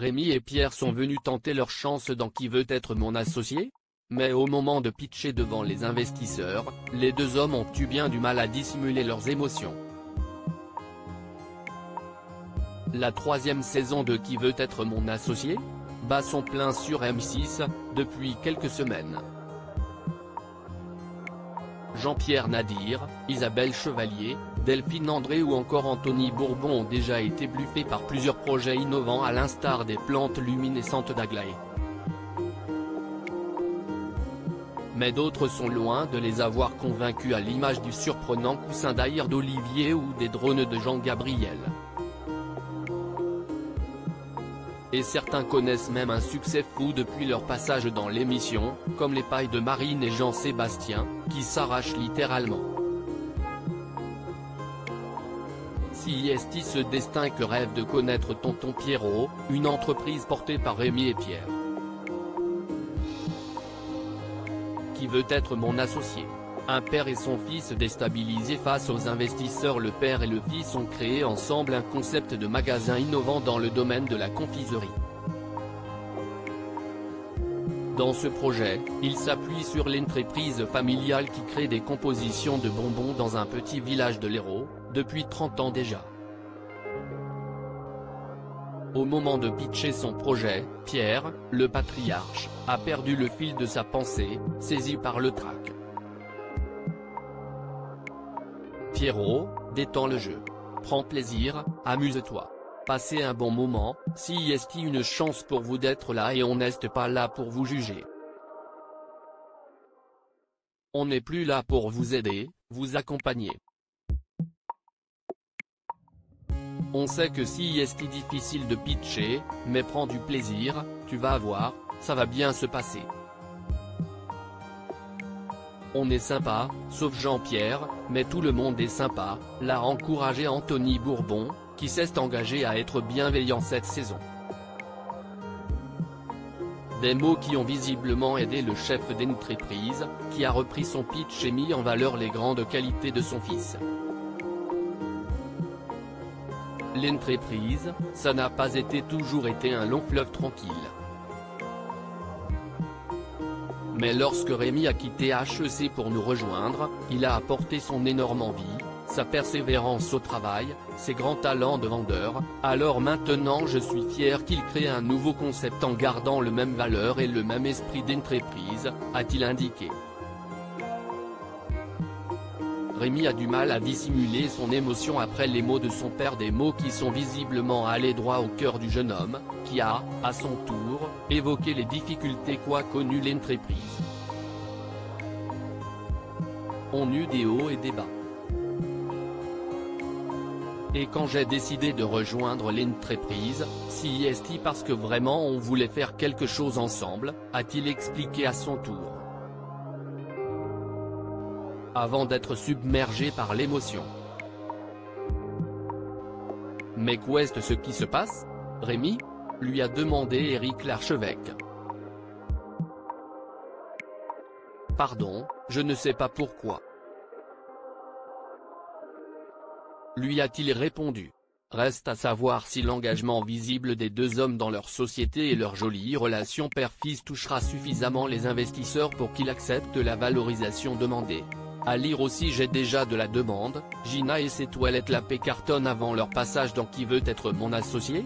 Rémi et Pierre sont venus tenter leur chance dans Qui veut être mon associé? Mais au moment de pitcher devant les investisseurs, les deux hommes ont eu bien du mal à dissimuler leurs émotions. La troisième saison de Qui veut être mon associé? Bat son plein sur M6, depuis quelques semaines. Jean-Pierre Nadir, Isabelle Chevalier, Delphine André ou encore Anthony Bourbon ont déjà été bluffés par plusieurs projets innovants à l'instar des plantes luminescentes d'Aglaé. Mais d'autres sont loin de les avoir convaincus à l'image du surprenant coussin d'Aïr d'Olivier ou des drones de Jean Et certains connaissent même un succès fou depuis leur passage dans l'émission, comme les pailles de Marine et Jean-Sébastien, qui s'arrachent littéralement. Si est ce destin que rêve de connaître Tonton Pierrot, une entreprise portée par Rémi et Pierre. Qui veut être mon associé un père et son fils déstabilisés face aux investisseurs Le père et le fils ont créé ensemble un concept de magasin innovant dans le domaine de la confiserie. Dans ce projet, il s'appuie sur l'entreprise familiale qui crée des compositions de bonbons dans un petit village de l'Hérault, depuis 30 ans déjà. Au moment de pitcher son projet, Pierre, le patriarche, a perdu le fil de sa pensée, saisi par le trac. Pierrot, détends le jeu. Prends plaisir, amuse-toi. Passez un bon moment, si est une chance pour vous d'être là et on n'est pas là pour vous juger. On n'est plus là pour vous aider, vous accompagner. On sait que si est difficile de pitcher, mais prends du plaisir, tu vas voir, ça va bien se passer. On est sympa, sauf Jean-Pierre, mais tout le monde est sympa, l'a encouragé Anthony Bourbon, qui s'est engagé à être bienveillant cette saison. Des mots qui ont visiblement aidé le chef d'entreprise, qui a repris son pitch et mis en valeur les grandes qualités de son fils. L'entreprise, ça n'a pas été toujours été un long fleuve tranquille. Mais lorsque Rémi a quitté HEC pour nous rejoindre, il a apporté son énorme envie, sa persévérance au travail, ses grands talents de vendeur, alors maintenant je suis fier qu'il crée un nouveau concept en gardant le même valeur et le même esprit d'entreprise, a-t-il indiqué. Rémi a du mal à dissimuler son émotion après les mots de son père des mots qui sont visiblement allés droit au cœur du jeune homme, qui a, à son tour, évoqué les difficultés qu'a connues l'entreprise. On eut des hauts et des bas. Et quand j'ai décidé de rejoindre l'entreprise, si est parce que vraiment on voulait faire quelque chose ensemble, a-t-il expliqué à son tour. Avant d'être submergé par l'émotion. Mais qu'est ce qui se passe? Rémi lui a demandé Éric l'archevêque. Pardon, je ne sais pas pourquoi. Lui a-t-il répondu? Reste à savoir si l'engagement visible des deux hommes dans leur société et leur jolie relation père-fils touchera suffisamment les investisseurs pour qu'ils acceptent la valorisation demandée. À lire aussi J'ai déjà de la demande, Gina et ses toilettes la paix cartonnent avant leur passage dans Qui veut être mon associé?